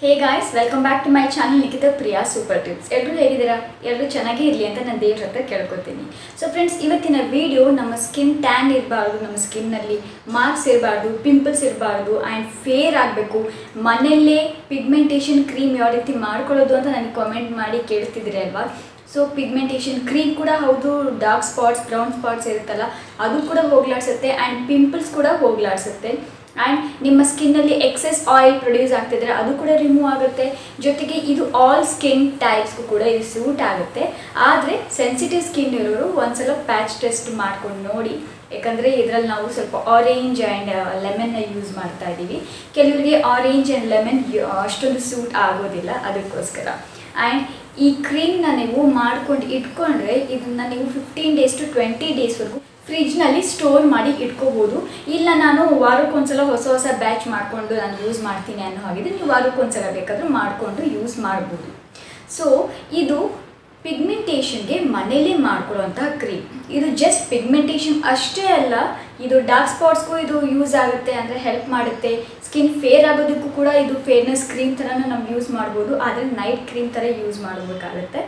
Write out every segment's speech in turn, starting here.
Hey guys welcome back to my channel Nikhita Priya super tips ಎಲ್ಲರೂ ಹೇಗಿದ್ದೀರಾ? ಎಲ್ಲರೂ ಚೆನ್ನಾಗೇ ಇರಲಿ ಅಂತ ನಾನು ದೇವ್ರ ಹತ್ರ ಕೇಳ್ಕೊತೀನಿ. ಸೊ ಫ್ರೆಂಡ್ಸ್ ಇವತ್ತಿನ ವಿಡಿಯೋ ನಮ್ಮ ಸ್ಕಿನ್ ಟ್ಯಾನ್ ಇರಬಾರ್ದು, ನಮ್ಮ ಸ್ಕಿನ್ನಲ್ಲಿ ಮಾರ್ಕ್ಸ್ ಇರಬಾರ್ದು ಪಿಂಪಲ್ಸ್ ಇರಬಾರ್ದು ಆ್ಯಂಡ್ ಫೇರ್ ಆಗಬೇಕು. ಮನೆಯಲ್ಲೇ ಪಿಗ್ಮೆಂಟೇಷನ್ ಕ್ರೀಮ್ ಯಾವ ರೀತಿ ಮಾಡ್ಕೊಳ್ಳೋದು ಅಂತ ನನಗೆ ಕಾಮೆಂಟ್ ಮಾಡಿ ಕೇಳ್ತಿದ್ದೀರಿ ಅಲ್ವಾ? ಸೊ ಪಿಗ್ಮೆಂಟೇಷನ್ ಕ್ರೀಮ್ ಕೂಡ ಹೌದು ಡಾರ್ಕ್ ಸ್ಪಾಟ್ಸ್ ಬ್ರೌನ್ ಸ್ಪಾಟ್ಸ್ ಇರುತ್ತಲ್ಲ, ಅದು ಕೂಡ ಹೋಗ್ಲಾಡ್ಸುತ್ತೆ ಆ್ಯಂಡ್ ಪಿಂಪಲ್ಸ್ ಕೂಡ ಹೋಗ್ಲಾಡ್ಸುತ್ತೆ. ಆ್ಯಂಡ್ ನಿಮ್ಮ ಸ್ಕಿನ್ನಲ್ಲಿ ಎಕ್ಸೆಸ್ ಆಯಿಲ್ ಪ್ರೊಡ್ಯೂಸ್ ಆಗ್ತಿದ್ರೆ ಅದು ಕೂಡ ರಿಮೂವ್ ಆಗುತ್ತೆ. ಜೊತೆಗೆ ಇದು ಆಲ್ ಸ್ಕಿನ್ ಟೈಪ್ಸ್ಗೂ ಕೂಡ ಇದು ಸೂಟ್ ಆಗುತ್ತೆ. ಆದರೆ ಸೆನ್ಸಿಟಿವ್ ಸ್ಕಿನ್ ಇರೋರು ಒಂದ್ಸಲ ಪ್ಯಾಚ್ ಟೆಸ್ಟ್ ಮಾಡ್ಕೊಂಡು ನೋಡಿ. ಯಾಕಂದರೆ ಇದರಲ್ಲಿ ನಾವು ಸ್ವಲ್ಪ ಆರೆಂಜ್ ಆ್ಯಂಡ್ ಲೆಮನ್ನ ಯೂಸ್ ಮಾಡ್ತಾ ಇದ್ದೀವಿ. ಕೆಲವರಿಗೆ ಆರೆಂಜ್ ಆ್ಯಂಡ್ ಲೆಮನ್ ಅಷ್ಟೊಂದು ಸೂಟ್ ಆಗೋದಿಲ್ಲ ಅದಕ್ಕೋಸ್ಕರ. ಆ್ಯಂಡ್ ಈ ಕ್ರೀಮ್ನ ನೀವು ಮಾಡ್ಕೊಂಡು ಇಟ್ಕೊಂಡ್ರೆ ಇದನ್ನ ನೀವು ಫಿಫ್ಟೀನ್ ಡೇಸ್ ಟು ಟ್ವೆಂಟಿ ಡೇಸ್ವರೆಗೂ ಫ್ರಿಜ್ನಲ್ಲಿ ಸ್ಟೋರ್ ಮಾಡಿ ಇಟ್ಕೋಬೋದು. ಇಲ್ಲ ನಾನು ವಾರಕ್ಕೊಂದ್ಸಲ ಹೊಸ ಹೊಸ ಬ್ಯಾಚ್ ಮಾಡಿಕೊಂಡು ನಾನು ಯೂಸ್ ಮಾಡ್ತೀನಿ ಅನ್ನೋ ಹಾಗಿದ್ರೆ ನೀವು ವಾರಕ್ಕೊಂದ್ಸಲ ಬೇಕಾದರೂ ಮಾಡಿಕೊಂಡು ಯೂಸ್ ಮಾಡ್ಬೋದು. ಸೊ ಇದು ಪಿಗ್ಮೆಂಟೇಷನ್ಗೆ ಮನೇಲೇ ಮಾಡ್ಕೊಳ್ಳುವಂತಹ ಕ್ರೀಮ್. ಇದು ಜಸ್ಟ್ ಪಿಗ್ಮೆಂಟೇಷನ್ ಅಷ್ಟೇ ಅಲ್ಲ, ಇದು ಡಾರ್ಕ್ ಸ್ಪಾಟ್ಸ್ಗೂ ಇದು ಯೂಸ್ ಆಗುತ್ತೆ ಅಂದರೆ ಹೆಲ್ಪ್ ಮಾಡುತ್ತೆ. ಸ್ಕಿನ್ ಫೇರ್ ಆಗೋದಕ್ಕೂ ಕೂಡ ಇದು ಫೇರ್ನೆಸ್ ಕ್ರೀಮ್ ಥರನೂ ನಾವು ಯೂಸ್ ಮಾಡ್ಬೋದು. ಆದರೆ ನೈಟ್ ಕ್ರೀಮ್ ಥರ ಯೂಸ್ ಮಾಡಬೇಕಾಗುತ್ತೆ.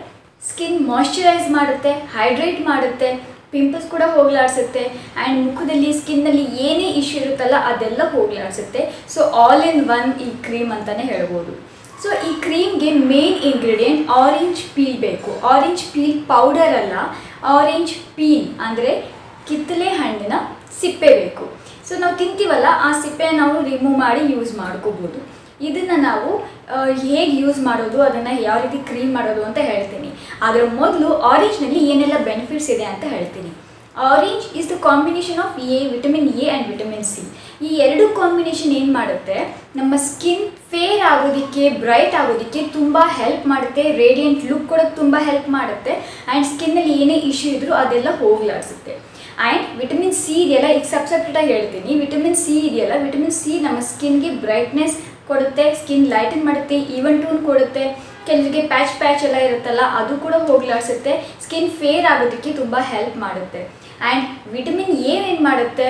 ಸ್ಕಿನ್ ಮಾಯ್ಶ್ಚರೈಸ್ ಮಾಡುತ್ತೆ ಹೈಡ್ರೇಟ್ ಮಾಡುತ್ತೆ. ಪಿಂಪಲ್ಸ್ ಕೂಡ ಹೋಗ್ಲಾಡ್ಸುತ್ತೆ. ಆ್ಯಂಡ್ ಮುಖದಲ್ಲಿ ಸ್ಕಿನ್ನಲ್ಲಿ ಏನೇ ಇಶ್ಯೂ ಇರುತ್ತಲ್ಲ, ಅದೆಲ್ಲ ಹೋಗ್ಲಾಡ್ಸುತ್ತೆ. ಸೊ ಆಲ್ ಇನ್ ಒನ್ ಈ ಕ್ರೀಮ್ ಅಂತಲೇ ಹೇಳ್ಬೋದು. ಸೊ ಈ ಕ್ರೀಮ್ಗೆ ಮೇನ್ ಇಂಗ್ರೀಡಿಯೆಂಟ್ ಆರೆಂಜ್ ಪೀಲ್ ಬೇಕು. ಆರೆಂಜ್ ಪೀಲ್ ಪೌಡರ್ ಅಲ್ಲ ಆರೆಂಜ್ ಪೀಲ್ ಅಂದರೆ ಕಿತ್ತಲೆ ಹಣ್ಣಿನ ಸಿಪ್ಪೆ ಬೇಕು. ಸೊ ನಾವು ತಿಂತೀವಲ್ಲ, ಆ ಸಿಪ್ಪೆ ನಾವು ರಿಮೂವ್ ಮಾಡಿ ಯೂಸ್ ಮಾಡ್ಕೋಬೋದು. ಇದನ್ನು ನಾವು ಹೇಗೆ ಯೂಸ್ ಮಾಡೋದು, ಅದನ್ನು ಯಾವ ರೀತಿ ಕ್ರೀಮ್ ಮಾಡೋದು ಅಂತ ಹೇಳ್ತೀನಿ. ಅದರ ಮೊದಲು ಆರೆಂಜ್ನಲ್ಲಿ ಏನೆಲ್ಲ ಬೆನಿಫಿಟ್ಸ್ ಇದೆ ಅಂತ ಹೇಳ್ತೀನಿ. Orange is the combination of A vitamin A and vitamin C ಈ ಎರಡು ಕಾಂಬಿನೇಷನ್ ಏನು ಮಾಡುತ್ತೆ? ನಮ್ಮ ಸ್ಕಿನ್ ಫೇರ್ ಆಗೋದಕ್ಕೆ ಬ್ರೈಟ್ ಆಗೋದಕ್ಕೆ ತುಂಬ ಹೆಲ್ಪ್ ಮಾಡುತ್ತೆ ರೇಡಿಯಂಟ್ ಲುಕ್ ಕೊಡೋಕ್ಕೆ ತುಂಬ ಹೆಲ್ಪ್ ಮಾಡುತ್ತೆ ಆ್ಯಂಡ್ ಸ್ಕಿನ್ನಲ್ಲಿ ಏನೇ ಇಶ್ಯೂ ಇದ್ದರೂ ಅದೆಲ್ಲ ಹೋಗ್ಲಾಡಿಸುತ್ತೆ. ಆ್ಯಂಡ್ ವಿಟಮಿನ್ ಸಿ ಇದೆಯಲ್ಲ, ಈಗ ಸಬ್ ಸಪ್ರೇಟಾಗಿ ಹೇಳ್ತೀನಿ. ವಿಟಮಿನ್ ಸಿ ಇದೆಯಲ್ಲ ವಿಟಮಿನ್ ಸಿ ನಮ್ಮ ಸ್ಕಿನ್ಗೆ ಬ್ರೈಟ್ನೆಸ್ ಕೊಡುತ್ತೆ ಸ್ಕಿನ್ ಲೈಟನ್ ಮಾಡುತ್ತೆ ಈವನ್ ಟೂನ್ ಕೊಡುತ್ತೆ. ಕೆಲವರಿಗೆ ಪ್ಯಾಚ್ ಪ್ಯಾಚ್ ಎಲ್ಲ ಇರುತ್ತಲ್ಲ, ಅದು ಕೂಡ ಹೋಗ್ಲಾಡಿಸುತ್ತೆ. ಸ್ಕಿನ್ ಫೇರ್ ಆಗೋದಕ್ಕೆ ತುಂಬ ಹೆಲ್ಪ್ ಮಾಡುತ್ತೆ. ಆ್ಯಂಡ್ ವಿಟಮಿನ್ ಎ ಏನು ಮಾಡುತ್ತೆ?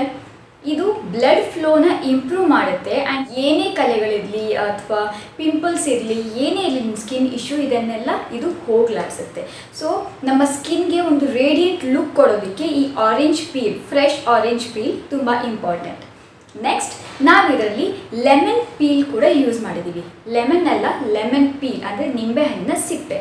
ಇದು ಬ್ಲಡ್ ಫ್ಲೋನ ಇಂಪ್ರೂವ್ ಮಾಡುತ್ತೆ. ಆ್ಯಂಡ್ ಏನೇ ಕಲೆಗಳಿರಲಿ ಅಥವಾ ಪಿಂಪಲ್ಸ್ ಇರಲಿ, ಏನೇ ಇರಲಿ ನಿಮ್ಮ ಸ್ಕಿನ್ ಇಶ್ಯೂ ಇದನ್ನೆಲ್ಲ ಇದು ಹೋಗ್ಲಾಡಿಸುತ್ತೆ. ಸೊ ನಮ್ಮ ಸ್ಕಿನ್ಗೆ ಒಂದು ರೇಡಿಯಂಟ್ ಲುಕ್ ಕೊಡೋದಕ್ಕೆ ಈ orange peel fresh orange peel ತುಂಬ ಇಂಪಾರ್ಟೆಂಟ್ ನೆಕ್ಸ್ಟ್ ನಾವಿದರಲ್ಲಿ ಲೆಮನ್ ಪೀಲ್ ಕೂಡ ಯೂಸ್ ಮಾಡಿದ್ದೀವಿ ಲೆಮನ್ ಅಲ್ಲ ಲೆಮನ್ ಪೀಲ್ ಅಂದರೆ ನಿಂಬೆಹಣ್ಣಿನ ಸಿಪ್ಪೆ.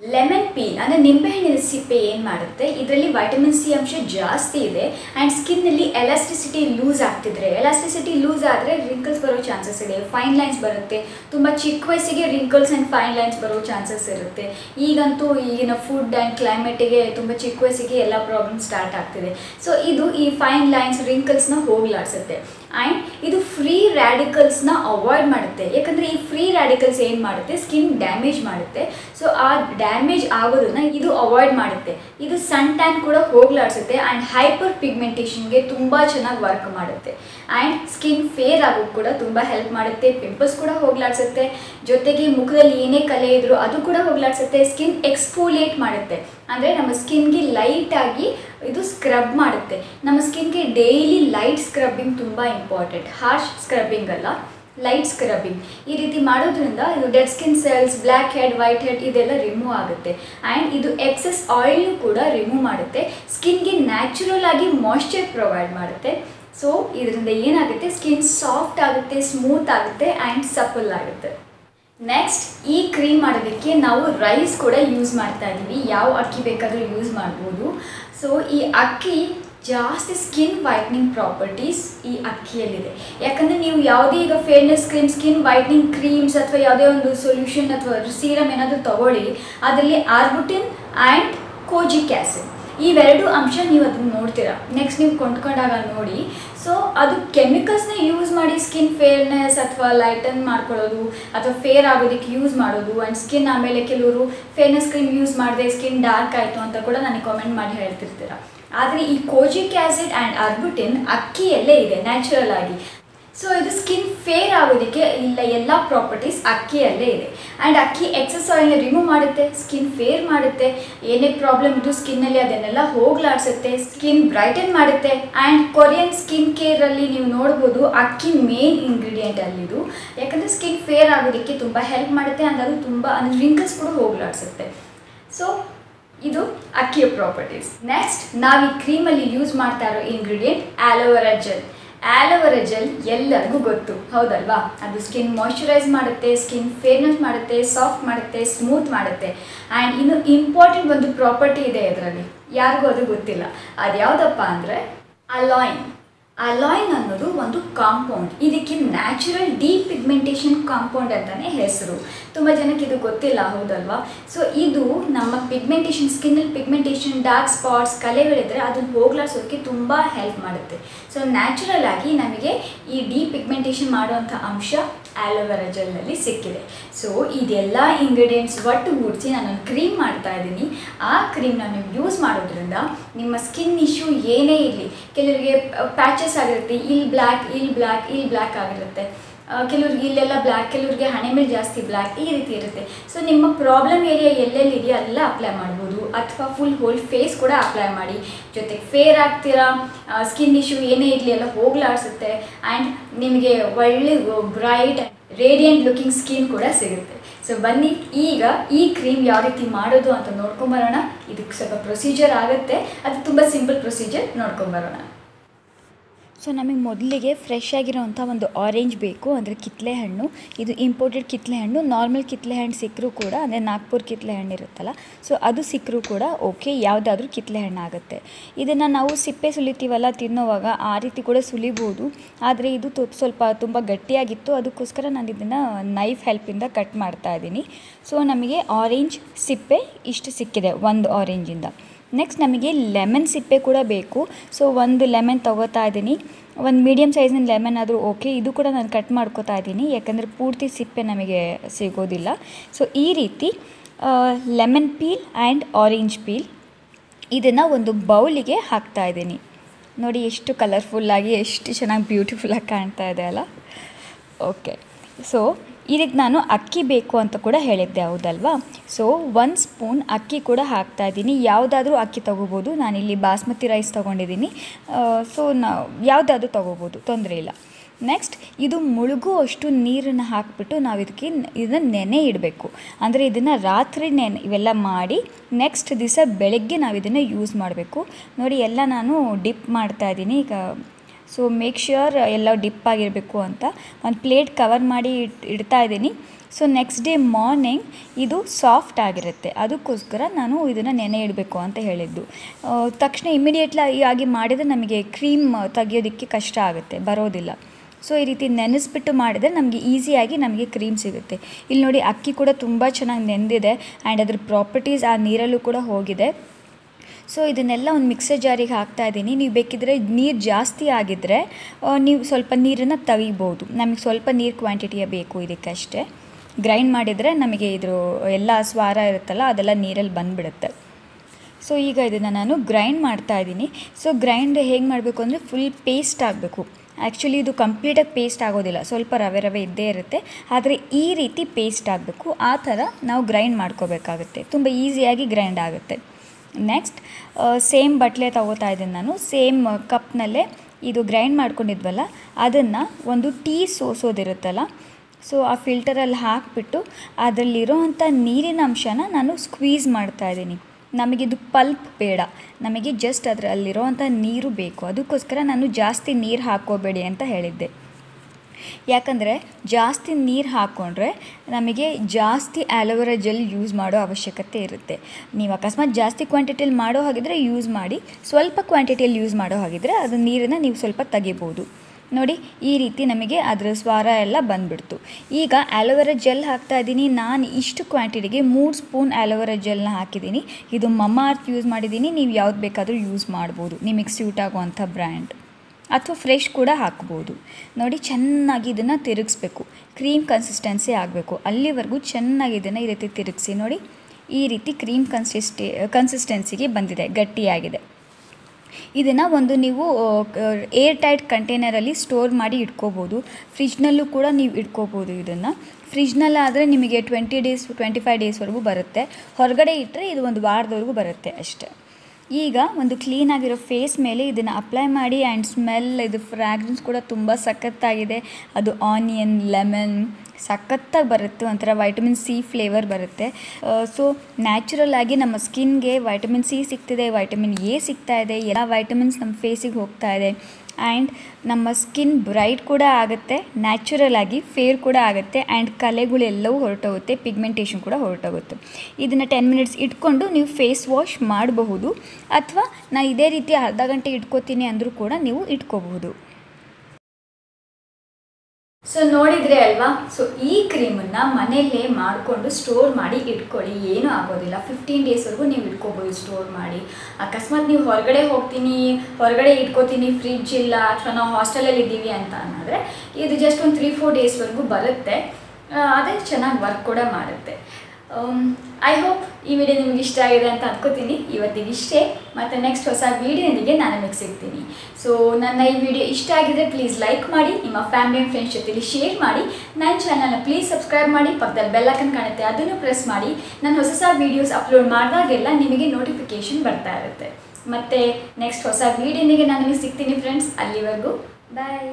ಲೆಮನ್ ಪೀಲ್ ಅಂದರೆ ನಿಂಬೆಹಣ್ಣಿನ ಸಿಪ್ಪೆ ಏನು ಮಾಡುತ್ತೆ? ಇದರಲ್ಲಿ ವೈಟಮಿನ್ ಸಿ ಅಂಶ ಜಾಸ್ತಿ ಇದೆ ಆ್ಯಂಡ್ ಸ್ಕಿನ್ನಲ್ಲಿ ಎಲಾಸ್ಟಿಸಿಟಿ ಲೂಸ್ ಆಗ್ತಿದ್ರೆ ಎಲಾಸ್ಟಿಸಿಟಿ ಲೂಸ್ ಆದರೆ ರಿಂಕಲ್ಸ್ ಬರೋ ಚಾನ್ಸಸ್ ಇದೆ ಫೈನ್ ಲೈನ್ಸ್ ಬರುತ್ತೆ. ತುಂಬ ಚಿಕ್ಕ ವಯಸ್ಸಿಗೆ ರಿಂಕಲ್ಸ್ ಆ್ಯಂಡ್ ಫೈನ್ ಲೈನ್ಸ್ ಬರೋ ಚಾನ್ಸಸ್ ಇರುತ್ತೆ. ಈಗಂತೂ ಈಗಿನ ಫುಡ್ ಆ್ಯಂಡ್ ಕ್ಲೈಮೇಟಿಗೆ ತುಂಬ ಚಿಕ್ಕ ವಯಸ್ಸಿಗೆ ಎಲ್ಲ ಪ್ರಾಬ್ಲಮ್ ಸ್ಟಾರ್ಟ್ ಆಗ್ತಿದೆ. ಸೊ ಇದು ಈ ಫೈನ್ ಲೈನ್ಸ್ ರಿಂಕಲ್ಸ್ನ ಹೋಗ್ಲಾಡ್ಸುತ್ತೆ. ಆ್ಯಂಡ್ ಇದು ಫ್ರೀ ರ್ಯಾಡಿಕಲ್ಸ್ನ ಅವಾಯ್ಡ್ ಮಾಡುತ್ತೆ. ಯಾಕಂದರೆ ಈ ಫ್ರೀ ರ್ಯಾಡಿಕಲ್ಸ್ ಏನು ಮಾಡುತ್ತೆ? ಸ್ಕಿನ್ ಡ್ಯಾಮೇಜ್ ಮಾಡುತ್ತೆ. ಸೊ ಆ ಡ್ಯಾಮೇಜ್ ಆಗೋದನ್ನು ಇದು ಅವಾಯ್ಡ್ ಮಾಡುತ್ತೆ. ಇದು ಸನ್ ಟ್ಯಾನ್ ಕೂಡ ಹೋಗ್ಲಾಡಿಸುತ್ತೆ ಆ್ಯಂಡ್ ಹೈಪರ್ ಪಿಗ್ಮೆಂಟೇಷನ್ಗೆ ತುಂಬ ಚೆನ್ನಾಗಿ ವರ್ಕ್ ಮಾಡುತ್ತೆ. ಆ್ಯಂಡ್ ಸ್ಕಿನ್ ಫೇರ್ ಆಗೋದು ಕೂಡ ತುಂಬ ಹೆಲ್ಪ್ ಮಾಡುತ್ತೆ. ಪಿಂಪಲ್ಸ್ ಕೂಡ ಹೋಗ್ಲಾಡ್ಸುತ್ತೆ. ಜೊತೆಗೆ ಮುಖದಲ್ಲಿ ಏನೇ ಕಲೆ ಇದ್ರೂ ಅದು ಕೂಡ ಹೋಗ್ಲಾಡ್ಸುತ್ತೆ. ಸ್ಕಿನ್ ಎಕ್ಸ್ಫೋಲಿಯೇಟ್ ಮಾಡುತ್ತೆ. ಅಂದರೆ ನಮ್ಮ ಸ್ಕಿನ್ಗೆ ಲೈಟಾಗಿ ಇದು ಸ್ಕ್ರಬ್ ಮಾಡುತ್ತೆ. ನಮ್ಮ ಸ್ಕಿನ್ಗೆ ಡೈಲಿ ಲೈಟ್ ಸ್ಕ್ರಬ್ಬಿಂಗ್ ತುಂಬ ಇಂಪಾರ್ಟೆಂಟ್ ಹಾರ್ಶ್ ಸ್ಕ್ರಬ್ಬಿಂಗ್ ಅಲ್ಲ ಲೈಟ್ ಸ್ಕ್ರಬ್ಬಿಂಗ್ ಈ ರೀತಿ ಮಾಡೋದ್ರಿಂದ ಇದು dead skin cells black head white head ಇದೆಲ್ಲ ರಿಮೂವ್ ಆಗುತ್ತೆ. ಆ್ಯಂಡ್ ಇದು ಎಕ್ಸೆಸ್ ಆಯಿಲ್ ಕೂಡ ರಿಮೂವ್ ಮಾಡುತ್ತೆ. ಸ್ಕಿನ್ಗೆ ನ್ಯಾಚುರಲ್ ಆಗಿ ಮಾಯ್ಶ್ಚರ್ ಪ್ರೊವೈಡ್ ಮಾಡುತ್ತೆ. ಸೊ ಇದರಿಂದ ಏನಾಗುತ್ತೆ? ಸ್ಕಿನ್ ಸಾಫ್ಟ್ ಆಗುತ್ತೆ ಸ್ಮೂತ್ ಆಗುತ್ತೆ ಆ್ಯಂಡ್ ಸಫಲ್ ಆಗುತ್ತೆ. ನೆಕ್ಸ್ಟ್ ಈ ಕ್ರೀಮ್ ಮಾಡೋದಕ್ಕೆ ನಾವು ರೈಸ್ ಕೂಡ ಯೂಸ್ ಮಾಡ್ತಾ ಇದ್ದೀವಿ. ಯಾವ ಅಕ್ಕಿ ಬೇಕಾದರೂ ಯೂಸ್ ಮಾಡ್ಬೋದು. ಸೊ ಈ ಅಕ್ಕಿ ಜಾಸ್ತಿ ಸ್ಕಿನ್ ವೈಟ್ನಿಂಗ್ ಪ್ರಾಪರ್ಟೀಸ್ ಈ ಅಕ್ಕಿಯಲ್ಲಿದೆ. ಯಾಕಂದರೆ ನೀವು ಯಾವುದೇ ಈಗ fairness cream skin whitening creams ಅಥವಾ ಯಾವುದೇ ಒಂದು ಸೊಲ್ಯೂಷನ್ ಅಥವಾ ಸೀರಮ್ ಏನಾದರೂ ತಗೊಳ್ಳಿ, ಅದರಲ್ಲಿ ಆರ್ಬುಟಿನ್ ಆ್ಯಂಡ್ ಕೋಜಿಕ್ ಆ್ಯಸಿಡ್ ಇವೆರಡು ಅಂಶ ನೀವು ಅದನ್ನು ನೋಡ್ತೀರಾ. ನೆಕ್ಸ್ಟ್ ನೀವು ಕೊಂಡ್ಕೊಂಡಾಗ ನೋಡಿ ಸೊ ಅದು ಕೆಮಿಕಲ್ಸ್ನ ಯೂಸ್ ಮಾಡಿ ಸ್ಕಿನ್ ಫೇರ್ನೆಸ್ ಅಥವಾ ಲೈಟನ್ ಮಾಡ್ಕೊಳ್ಳೋದು ಅಥವಾ ಫೇರ್ ಆಗೋದಕ್ಕೆ ಯೂಸ್ ಮಾಡೋದು ಆ್ಯಂಡ್ ಸ್ಕಿನ್ ಆಮೇಲೆ ಕೆಲವರು ಫೇರ್ನೆಸ್ ಕ್ರೀಮ್ ಯೂಸ್ ಮಾಡಿದೆ ಸ್ಕಿನ್ ಡಾರ್ಕ್ ಆಯಿತು ಅಂತ ಕೂಡ ನನಗೆ ಕಾಮೆಂಟ್ ಮಾಡಿ ಹೇಳ್ತಿರ್ತೀರ. ಆದರೆ ಈ ಕೋಜಿಕ್ ಆ್ಯಸಿಡ್ ಆ್ಯಂಡ್ ಅರ್ಬುಟಿನ್ ಅಕ್ಕಿಯಲ್ಲೇ ಇದೆ ನ್ಯಾಚುರಲ್ ಆಗಿ. ಸೊ ಇದು ಸ್ಕಿನ್ ಫೇರ್ ಆಗೋದಕ್ಕೆ ಇಲ್ಲ, ಎಲ್ಲ ಪ್ರಾಪರ್ಟೀಸ್ ಅಕ್ಕಿಯಲ್ಲೇ ಇದೆ. ಆ್ಯಂಡ್ ಅಕ್ಕಿ ಎಕ್ಸಸ್ ಆಯಿಲ್ನ ರಿಮೂವ್ ಮಾಡುತ್ತೆ ಸ್ಕಿನ್ ಫೇರ್ ಮಾಡುತ್ತೆ, ಏನೇ ಪ್ರಾಬ್ಲಮ್ ಇದ್ದು ಸ್ಕಿನ್ನಲ್ಲಿ ಅದನ್ನೆಲ್ಲ ಹೋಗ್ಲಾಡ್ಸುತ್ತೆ ಸ್ಕಿನ್ ಬ್ರೈಟನ್ ಮಾಡುತ್ತೆ. ಆ್ಯಂಡ್ ಕೊರಿಯನ್ ಸ್ಕಿನ್ ಕೇರಲ್ಲಿ ನೀವು ನೋಡ್ಬೋದು, ಅಕ್ಕಿ ಮೇನ್ ಇಂಗ್ರೀಡಿಯೆಂಟ್ ಅಲ್ಲಿದು ಯಾಕಂದರೆ ಸ್ಕಿನ್ ಫೇರ್ ಆಗೋದಕ್ಕೆ ತುಂಬ ಹೆಲ್ಪ್ ಮಾಡುತ್ತೆ ಆ್ಯಂಡ್ ಅದು ತುಂಬ ಅಂದರೆ ರಿಂಕಲ್ಸ್ ಕೂಡ ಹೋಗ್ಲಾಡ್ಸುತ್ತೆ. ಸೊ ಇದು ಅಕ್ಕಿಯ ಪ್ರಾಪರ್ಟೀಸ್ ನೆಕ್ಸ್ಟ್ ನಾವು ಈ ಕ್ರೀಮಲ್ಲಿ ಯೂಸ್ ಮಾಡ್ತಾ ಇರೋ ingredient aloe vera gel aloe vera gel ಎಲ್ಲರಿಗೂ ಗೊತ್ತು, ಹೌದಲ್ವಾ? ಅದು ಸ್ಕಿನ್ ಮಾಯ್ಶ್ಚರೈಸ್ ಮಾಡುತ್ತೆ ಸ್ಕಿನ್ ಫೇರ್ನೆಸ್ ಮಾಡುತ್ತೆ ಸಾಫ್ಟ್ ಮಾಡುತ್ತೆ ಸ್ಮೂತ್ ಮಾಡುತ್ತೆ. ಆ್ಯಂಡ್ ಇನ್ನು ಇಂಪಾರ್ಟೆಂಟ್ ಒಂದು ಪ್ರಾಪರ್ಟಿ ಇದೆ ಇದರಲ್ಲಿ. ಯಾರಿಗೂ ಅದು ಗೊತ್ತಿಲ್ಲ. ಅದು ಯಾವುದಪ್ಪ ಅಂದರೆ, ಅಲಾಯಿನ್. ಅಲಾಯಿನ್ ಅನ್ನೋದು ಒಂದು ಕಾಂಪೌಂಡ್. ಇದಕ್ಕೆ ನ್ಯಾಚುರಲ್ ಪಿಗ್ಮೆಂಟೇಷನ್ ಕಾಂಪೌಂಡ್ ಅಂತಲೇ ಹೆಸರು. ತುಂಬ ಜನಕ್ಕೆ ಇದು ಗೊತ್ತಿಲ್ಲ, ಹೌದಲ್ವಾ? ಸೊ ಇದು ನಮ್ಮ ಪಿಗ್ಮೆಂಟೇಷನ್ ಸ್ಕಿನ್ನಲ್ಲಿ ಪಿಗ್ಮೆಂಟೇಷನ್ ಡಾರ್ಕ್ ಸ್ಪಾಟ್ಸ್ ಕಲೆಗಳಿದ್ದರೆ ಅದನ್ನು ಹೋಗ್ಲಾಡ್ಸೋದಕ್ಕೆ ತುಂಬ ಹೆಲ್ಪ್ ಮಾಡುತ್ತೆ. ಸೊ ನ್ಯಾಚುರಲ್ ಆಗಿ ನಮಗೆ ಈ ಡಿ ಪಿಗ್ಮೆಂಟೇಷನ್ ಮಾಡುವಂಥ ಅಂಶ ಆಲೋವೆರಾ ಜೆಲ್ನಲ್ಲಿ ಸಿಕ್ಕಿದೆ. ಸೊ ಇದೆಲ್ಲ ಇಂಗ್ರೀಡಿಯೆಂಟ್ಸ್ ಒಟ್ಟುಗೂಡಿಸಿ ನಾನೊಂದು ಕ್ರೀಮ್ ಮಾಡ್ತಾ ಇದ್ದೀನಿ. ಆ ಕ್ರೀಮ್ನ ನೀವು ಯೂಸ್ ಮಾಡೋದ್ರಿಂದ ನಿಮ್ಮ ಸ್ಕಿನ್ ಇಶ್ಯೂ ಏನೇ ಇರಲಿ. ಕೆಲವರಿಗೆ ಪ್ಯಾಚಸ್ ಆಗಿರುತ್ತೆ ಇಲ್ಲಿ ಬ್ಲ್ಯಾಕ್ ಇಲ್ಲಿ ಬ್ಲ್ಯಾಕ್ ಇಲ್ಲಿ ಬ್ಲ್ಯಾಕ್ ಆಗಿರುತ್ತೆ. ಕೆಲವ್ರಿಗೆ ಇಲ್ಲೆಲ್ಲ ಬ್ಲ್ಯಾಕ್ ಕೆಲವ್ರಿಗೆ ಹಣೆ ಮೇಲೆ ಜಾಸ್ತಿ ಬ್ಲ್ಯಾಕ್ ಈ ರೀತಿ ಇರುತ್ತೆ. ಸೊ ನಿಮ್ಮ ಪ್ರಾಬ್ಲಮ್ ಏರಿಯಾ ಎಲ್ಲೆಲ್ಲಿ ಇದೆಯೋ ಎಲ್ಲ ಅಪ್ಲೈ ಮಾಡ್ಬೋದು. ಅಥವಾ ಫುಲ್ ಹೋಲ್ ಫೇಸ್ ಕೂಡ ಅಪ್ಲೈ ಮಾಡಿ. ಜೊತೆಗೆ ಫೇರ್ ಆಗ್ತೀರಾ? ಸ್ಕಿನ್ ಇಶ್ಯೂ ಏನೇ ಇರಲಿ ಎಲ್ಲ ಹೋಗ್ಲಾಡಿಸುತ್ತೆ. ಆ್ಯಂಡ್ ನಿಮಗೆ ಒಳ್ಳೆ ಬ್ರೈಟ್ ರೇಡಿಯಂಟ್ ಲುಕಿಂಗ್ ಸ್ಕಿನ್ ಕೂಡ ಸಿಗುತ್ತೆ. ಸೊ ಬನ್ನಿ, ಈಗ ಈ ಕ್ರೀಮ್ ಯಾವ ರೀತಿ ಮಾಡೋದು ಅಂತ ನೋಡ್ಕೊಂಬರೋಣ. ಇದಕ್ಕೆ ಸ್ವಲ್ಪ ಪ್ರೊಸೀಜರ್ ಆಗುತ್ತೆ. ಅದು ತುಂಬ ಸಿಂಪಲ್ ಪ್ರೊಸೀಜರ್ ನೋಡ್ಕೊಂಬರೋಣ. ಸೊ ನಮಗೆ ಮೊದಲಿಗೆ ಫ್ರೆಶ್ ಆಗಿರೋವಂಥ ಒಂದು ಆರೆಂಜ್ ಬೇಕು, ಅಂದರೆ ಕಿತ್ತಳೆ ಹಣ್ಣು ಇದು ಇಂಪೋರ್ಟೆಡ್ ಕಿತ್ತಳೆ ಹಣ್ಣು ನಾರ್ಮಲ್ ಕಿತ್ತಳೆ ಹಣ್ಣು ಸಿಕ್ಕರೂ ಕೂಡ, ಅಂದರೆ ನಾಗ್ಪುರ್ ಕಿತ್ತಳೆ ಹಣ್ಣು ಇರುತ್ತಲ್ಲ, ಸೊ ಅದು ಸಿಕ್ಕರೂ ಕೂಡ ಓಕೆ ಯಾವುದಾದ್ರೂ ಕಿತ್ತಳೆ ಹಣ್ಣು ಆಗುತ್ತೆ. ಇದನ್ನು ನಾವು ಸಿಪ್ಪೆ ಸುಲಿತೀವಲ್ಲ ತಿನ್ನೋವಾಗ, ಆ ರೀತಿ ಕೂಡ ಸುಲಿಬೋದು. ಆದರೆ ಇದು ಸ್ವಲ್ಪ ತುಂಬ ಗಟ್ಟಿಯಾಗಿತ್ತು. ಅದಕ್ಕೋಸ್ಕರ ನಾನು ಇದನ್ನು ನೈಫ್ ಹೆಲ್ಪಿಂದ ಕಟ್ ಮಾಡ್ತಾ ಇದ್ದೀನಿ. ಸೊ ನಮಗೆ ಆರೆಂಜ್ ಸಿಪ್ಪೆ ಇಷ್ಟು ಸಿಕ್ಕಿದೆ, ಒಂದು ಆರೆಂಜಿಂದ ನೆಕ್ಸ್ಟ್ ನಮಗೆ ಲೆಮನ್ ಸಿಪ್ಪೆ ಕೂಡ ಬೇಕು. ಸೊ ಒಂದು ಲೆಮನ್ ತೊಗೋತಾ ಇದ್ದೀನಿ ಒಂದು ಮೀಡಿಯಮ್ ಸೈಜಿನ ಲೆಮನ್ ಆದರೂ ಓಕೆ ಇದು ಕೂಡ ನಾನು ಕಟ್ ಮಾಡ್ಕೋತಾ ಇದ್ದೀನಿ ಯಾಕಂದರೆ ಪೂರ್ತಿ ಸಿಪ್ಪೆ ನಮಗೆ ಸಿಗೋದಿಲ್ಲ. ಸೊ ಈ ರೀತಿ lemon peel and orange peel ಇದನ್ನು ಒಂದು ಬೌಲಿಗೆ ಹಾಕ್ತಾ ಇದ್ದೀನಿ ನೋಡಿ ಎಷ್ಟು ಕಲರ್ಫುಲ್ಲಾಗಿ ಎಷ್ಟು ಚೆನ್ನಾಗಿ ಬ್ಯೂಟಿಫುಲ್ಲಾಗಿ ಕಾಣ್ತಾ ಇದೆ ಅಲ್ಲ? ಓಕೆ ಸೊ ಇದಕ್ಕೆ ನಾನು ಅಕ್ಕಿ ಬೇಕು ಅಂತ ಕೂಡ ಹೇಳಿದ್ದೆ, ಹೌದಲ್ವಾ? ಸೊ ಒಂದು ಸ್ಪೂನ್ ಅಕ್ಕಿ ಕೂಡ ಹಾಕ್ತಾ ಇದ್ದೀನಿ. ಯಾವುದಾದ್ರೂ ಅಕ್ಕಿ ತೊಗೋಬೋದು. ನಾನಿಲ್ಲಿ ಬಾಸ್ಮತಿ ರೈಸ್ ತೊಗೊಂಡಿದ್ದೀನಿ. ಸೊ ನಾ, ಯಾವುದಾದ್ರೂ ತೊಗೋಬೋದು, ತೊಂದರೆ ಇಲ್ಲ. ನೆಕ್ಸ್ಟ್ ಇದು ಮುಳುಗುವಷ್ಟು ನೀರನ್ನು ಹಾಕಿಬಿಟ್ಟು ನಾವು ಇದಕ್ಕೆ ಇದನ್ನು ನೆನೆ ಇಡಬೇಕು. ಅಂದರೆ ಇದನ್ನು ರಾತ್ರಿ ನೆನೆ, ಇವೆಲ್ಲ ಮಾಡಿ ನೆಕ್ಸ್ಟ್ ದಿವಸ ಬೆಳಗ್ಗೆ ನಾವು ಇದನ್ನು ಯೂಸ್ ಮಾಡಬೇಕು. ನೋಡಿ, ಎಲ್ಲ ನಾನು ಡಿಪ್ ಮಾಡ್ತಾ ಇದ್ದೀನಿ. ಈಗ ಸೊ ಮೇಕ್ ಶ್ಯೂರ್ ಎಲ್ಲ ಡಿಪ್ ಆಗಿರಬೇಕು ಅಂತ. ಒಂದು ಪ್ಲೇಟ್ ಕವರ್ ಮಾಡಿ ಇಟ್ ಇಡ್ತಾ ಇದ್ದೀನಿ. ಸೊ ನೆಕ್ಸ್ಟ್ ಡೇ ಮಾರ್ನಿಂಗ್ ಇದು ಸಾಫ್ಟ್ ಆಗಿರುತ್ತೆ. ಅದಕ್ಕೋಸ್ಕರ ನಾನು ಇದನ್ನು ನೆನೆ ಇಡಬೇಕು ಅಂತ ಹೇಳಿದ್ದು. ತಕ್ಷಣ ಇಮಿಡಿಯೇಟ್ಲಿ ಆಗಿ ಮಾಡಿದರೆ ನಮಗೆ ಕ್ರೀಮ್ ತೆಗಿಯೋದಕ್ಕೆ ಕಷ್ಟ ಆಗುತ್ತೆ, ಬರೋದಿಲ್ಲ. ಸೊ ಈ ರೀತಿ ನೆನೆಸ್ಬಿಟ್ಟು ಮಾಡಿದರೆ ನಮಗೆ ಈಸಿಯಾಗಿ ನಮಗೆ ಕ್ರೀಮ್ ಸಿಗುತ್ತೆ. ಇಲ್ಲಿ ನೋಡಿ ಅಕ್ಕಿ ಕೂಡ ತುಂಬ ಚೆನ್ನಾಗಿ ನೆಂದಿದೆ ಆ್ಯಂಡ್ ಅದ್ರ ಪ್ರಾಪರ್ಟೀಸ್ ಆ ನೀರಲ್ಲೂ ಕೂಡ ಹೋಗಿದೆ. ಸೊ ಇದನ್ನೆಲ್ಲ ಒಂದು ಮಿಕ್ಸರ್ ಜಾರಿಗೆ ಹಾಕ್ತಾ ಇದ್ದೀನಿ. ನೀವು ಬೇಕಿದ್ರೆ ನೀರು ಜಾಸ್ತಿ ಆಗಿದ್ದರೆ ನೀವು ಸ್ವಲ್ಪ ನೀರನ್ನು ತವಿಬೋದು. ನಮಗೆ ಸ್ವಲ್ಪ ನೀರು ಕ್ವಾಂಟಿಟಿಯ ಬೇಕು ಇದಕ್ಕಷ್ಟೇ. ಗ್ರೈಂಡ್ ಮಾಡಿದರೆ ನಮಗೆ ಇದ್ರ ಎಲ್ಲ ಸ್ವಾರ ಇರುತ್ತಲ್ಲ, ಅದೆಲ್ಲ ನೀರಲ್ಲಿ ಬಂದುಬಿಡುತ್ತೆ. ಸೊ ಈಗ ಇದನ್ನು ನಾನು ಗ್ರೈಂಡ್ ಮಾಡ್ತಾ ಇದ್ದೀನಿ. ಸೊ ಗ್ರೈಂಡ್ ಹೇಗೆ ಮಾಡಬೇಕು ಅಂದರೆ ಫುಲ್ ಪೇಸ್ಟ್ ಆಗಬೇಕು. ಆ್ಯಕ್ಚುಲಿ ಇದು ಕಂಪ್ಲೀಟಾಗಿ ಪೇಸ್ಟ್ ಆಗೋದಿಲ್ಲ. ಸ್ವಲ್ಪ ರವೆ ರವೆ ಇದ್ದೇ ಇರುತ್ತೆ. ಆದರೆ ಈ ರೀತಿ ಪೇಸ್ಟ್ ಆಗಬೇಕು. ಆ ಥರ ನಾವು ಗ್ರೈಂಡ್ ಮಾಡ್ಕೋಬೇಕಾಗುತ್ತೆ. ತುಂಬ ಈಸಿಯಾಗಿ ಗ್ರೈಂಡ್ ಆಗುತ್ತೆ. ನೆಕ್ಸ್ಟ್ ಸೇಮ್ ಬಟ್ಲೆ ತಗೋತಾ ಇದ್ದೀನಿ ನಾನು. ಸೇಮ್ ಕಪ್ನಲ್ಲೇ ಇದು ಗ್ರೈಂಡ್ ಮಾಡ್ಕೊಂಡಿದ್ವಲ್ಲ, ಅದನ್ನು ಒಂದು ಟೀ ಸೋಸೋದಿರುತ್ತಲ್ಲ, ಸೊ ಆ ಫಿಲ್ಟರಲ್ಲಿ ಹಾಕಿಬಿಟ್ಟು ಅದರಲ್ಲಿರೋವಂಥ ನೀರಿನ ಅಂಶನ ನಾನು ಸ್ಕ್ವೀಸ್ ಮಾಡ್ತಾ ಇದ್ದೀನಿ. ನಮಗಿದು ಪಲ್ಪ್ ಬೇಡ. ನಮಗೆ ಜಸ್ಟ್ ಅದರಲ್ಲಿರೋವಂಥ ನೀರು ಬೇಕು. ಅದಕ್ಕೋಸ್ಕರ ನಾನು ಜಾಸ್ತಿ ನೀರು ಹಾಕೋಬೇಡಿ ಅಂತ ಹೇಳಿದ್ದೆ. ಯಾಕಂದರೆ ಜಾಸ್ತಿ ನೀರು ಹಾಕ್ಕೊಂಡ್ರೆ ನಮಗೆ ಜಾಸ್ತಿ ಆಲೋವೆರಾ ಜೆಲ್ ಯೂಸ್ ಮಾಡೋ ಅವಶ್ಯಕತೆ ಇರುತ್ತೆ. ನೀವು ಅಕಸ್ಮಾತ್ ಜಾಸ್ತಿ ಕ್ವಾಂಟಿಟಿಯಲ್ಲಿ ಮಾಡೋ ಹಾಗಿದ್ರೆ ಯೂಸ್ ಮಾಡಿ, ಸ್ವಲ್ಪ ಕ್ವಾಂಟಿಟಿಯಲ್ಲಿ ಯೂಸ್ ಮಾಡೋ ಹಾಗಿದ್ರೆ ಅದು ನೀರನ್ನು ನೀವು ಸ್ವಲ್ಪ ತೆಗಿಬೋದು. ನೋಡಿ, ಈ ರೀತಿ ನಮಗೆ ಅದರ ಸ್ವಾರ ಎಲ್ಲ ಬಂದ್ಬಿಡ್ತು. ಈಗ ಆ್ಯಲೋವೆರಾ ಜೆಲ್ ಹಾಕ್ತಾ ಇದ್ದೀನಿ. ನಾನು ಇಷ್ಟು ಕ್ವಾಂಟಿಟಿಗೆ ಮೂರು ಸ್ಪೂನ್ ಆಲೋವೆರಾ ಜೆಲ್ನ ಹಾಕಿದ್ದೀನಿ. ಇದು ಮಮ್ಮ ಅರ್ತ್ ಯೂಸ್ ಮಾಡಿದ್ದೀನಿ. ನೀವು ಯಾವ್ದು ಬೇಕಾದರೂ ಯೂಸ್ ಮಾಡ್ಬೋದು. ನಿಮಗೆ ಸ್ಯೂಟ್ ಆಗುವಂಥ ಬ್ರ್ಯಾಂಡ್. ಅಥವಾ ಫ್ರೆಶ್ ಕೂಡ ಹಾಕ್ಬೋದು. ನೋಡಿ, ಚೆನ್ನಾಗಿ ಇದನ್ನು ತಿರುಗಿಸ್ಬೇಕು. ಕ್ರೀಮ್ ಕನ್ಸಿಸ್ಟೆನ್ಸಿ ಆಗಬೇಕು. ಅಲ್ಲಿವರೆಗೂ ಚೆನ್ನಾಗಿ ಇದನ್ನು ಈ ರೀತಿ ತಿರುಗಿಸಿ ನೋಡಿ, ಈ ರೀತಿ ಕ್ರೀಮ್ ಕನ್ಸಿಸ್ಟಿ ಕನ್ಸಿಸ್ಟೆನ್ಸಿಗೆ ಬಂದಿದೆ, ಗಟ್ಟಿಯಾಗಿದೆ. ಇದನ್ನು ಒಂದು ನೀವು ಏರ್ ಟೈಟ್ ಕಂಟೈನರಲ್ಲಿ ಸ್ಟೋರ್ ಮಾಡಿ ಇಟ್ಕೋಬೋದು. ಫ್ರಿಜ್ನಲ್ಲೂ ಕೂಡ ನೀವು ಇಟ್ಕೋಬೋದು ಇದನ್ನು. ಫ್ರಿಜ್ನಲ್ಲಾದರೆ ನಿಮಗೆ ಟ್ವೆಂಟಿ ಡೇಸ್ ಟ್ವೆಂಟಿ ಫೈವ್ ಡೇಸ್ವರೆಗೂ ಬರುತ್ತೆ. ಹೊರಗಡೆ ಇಟ್ಟರೆ ಇದು ಒಂದು ವಾರದವರೆಗೂ ಬರುತ್ತೆ ಅಷ್ಟೇ. ಈಗ ಒಂದು ಕ್ಲೀನಾಗಿರೋ ಫೇಸ್ ಮೇಲೆ ಇದನ್ನು ಅಪ್ಲೈ ಮಾಡಿ ಆ್ಯಂಡ್ ಸ್ಮೆಲ್ ಇದು ಫ್ರ್ಯಾಗ್ರೆನ್ಸ್ ಕೂಡ ತುಂಬ ಸಖತ್ತಾಗಿದೆ. ಅದು ಆನಿಯನ್ ಲೆಮನ್ ಸಖತ್ತಾಗಿ ಬರುತ್ತೆ. ಒಂಥರ ವೈಟಮಿನ್ ಸಿ ಫ್ಲೇವರ್ ಬರುತ್ತೆ. ಸೊ ನ್ಯಾಚುರಲ್ ಆಗಿ ನಮ್ಮ ಸ್ಕಿನ್ಗೆ ವೈಟಮಿನ್ ಸಿ ಸಿಗ್ತಿದೆ ವೈಟಮಿನ್ ಎ ಸಿಗ್ತಾ ಇದೆ, ಎಲ್ಲ ವೈಟಮಿನ್ಸ್ ನಮ್ಮ ಫೇಸಿಗೆ ಹೋಗ್ತಾ ಇದೆ. ಆ್ಯಂಡ್ ನಮ್ಮ ಸ್ಕಿನ್ ಬ್ರೈಟ್ ಕೂಡ ಆಗುತ್ತೆ ನ್ಯಾಚುರಲ್ ಆಗಿ ಫೇರ್ ಕೂಡ ಆಗುತ್ತೆ ಆ್ಯಂಡ್ ಕಲೆಗಳೆಲ್ಲವೂ ಹೊರಟೋಗುತ್ತೆ ಪಿಗ್ಮೆಂಟೇಷನ್ ಕೂಡ ಹೊರಟೋಗುತ್ತೆ. ಇದನ್ನು ಟೆನ್ ಮಿನಿಟ್ಸ್ ಇಟ್ಕೊಂಡು ನೀವು ಫೇಸ್ ವಾಶ್ ಮಾಡಬಹುದು ಅಥವಾ ನಾನು ಇದೇ ರೀತಿ ಅರ್ಧ ಗಂಟೆ ಇಟ್ಕೋತೀನಿ ಅಂದರೂ ಕೂಡ ನೀವು ಇಟ್ಕೋಬಹುದು. ಸೊ ನೋಡಿದ್ರೆ ಅಲ್ವಾ? ಸೊ ಈ ಕ್ರೀಮನ್ನು ಮನೆಯಲ್ಲೇ ಮಾಡಿಕೊಂಡು ಸ್ಟೋರ್ ಮಾಡಿ ಇಟ್ಕೊಳ್ಳಿ. ಏನೂ ಆಗೋದಿಲ್ಲ. ಫಿಫ್ಟೀನ್ ಡೇಸ್ವರೆಗೂ ನೀವು ಇಟ್ಕೋಬೋದು ಸ್ಟೋರ್ ಮಾಡಿ. ಅಕಸ್ಮಾತ್ ನೀವು ಹೊರಗಡೆ ಹೋಗ್ತೀನಿ, ಹೊರಗಡೆ ಇಟ್ಕೋತೀನಿ ಫ್ರಿಡ್ಜ್ ಇಲ್ಲ, ಅಥವಾ ನಾವು ಹಾಸ್ಟೆಲಲ್ಲಿ ಇದ್ದೀವಿ ಅಂತ ಅನ್ನೋದ್ರೆ, ಇದು ಜಸ್ಟ್ ಒಂದು ತ್ರೀ ಫೋರ್ ಡೇಸ್ವರೆಗೂ ಬರುತ್ತೆ. ಅದೇ ಚೆನ್ನಾಗಿ ವರ್ಕ್ ಕೂಡ ಮಾಡುತ್ತೆ. ಐ ಹೋಪ್ ಈ ವಿಡಿಯೋ ನಿಮಗೆ ಇಷ್ಟ ಆಗಿದೆ ಅಂತ ಅಂದ್ಕೋತೀನಿ ಇವತ್ತಿಗೆ ಇಷ್ಟೇ. ಮತ್ತು ನೆಕ್ಸ್ಟ್ ಹೊಸ ವೀಡಿಯೋನಿಗೆ ನಾನು ನಿಮಗೆ ಸಿಗ್ತೀನಿ ಸೊ ನನ್ನ ಈ ವಿಡಿಯೋ ಇಷ್ಟ ಆಗಿದ್ರೆ ಪ್ಲೀಸ್ ಲೈಕ್ ಮಾಡಿ, ನಿಮ್ಮ ಫ್ಯಾಮಿಲಿ ಆ್ಯಂಡ್ ಫ್ರೆಂಡ್ಸ್ ಜೊತೆಲಿ ಶೇರ್ ಮಾಡಿ. ನನ್ನ ಚಾನಲ್ನ ಪ್ಲೀಸ್ ಸಬ್ಸ್ಕ್ರೈಬ್ ಮಾಡಿ, ಪಕ್ಕದಲ್ಲಿ ಬೆಲ್ಲೈಕನ್ ಕಾಣುತ್ತೆ, ಅದನ್ನು ಪ್ರೆಸ್ ಮಾಡಿ. ನಾನು ಹೊಸ ಹೊಸ ವೀಡಿಯೋಸ್ ಅಪ್ಲೋಡ್ ಮಾಡಿದಾಗೆಲ್ಲ ನಿಮಗೆ ನೋಟಿಫಿಕೇಷನ್ ಬರ್ತಾ ಇರುತ್ತೆ. ಮತ್ತು ನೆಕ್ಸ್ಟ್ ಹೊಸ ವೀಡಿಯೋನಿಗೆ ನಾನು ನಿಮಗೆ ಸಿಗ್ತೀನಿ ಫ್ರೆಂಡ್ಸ್ ಅಲ್ಲಿವರೆಗೂ ಬಾಯ್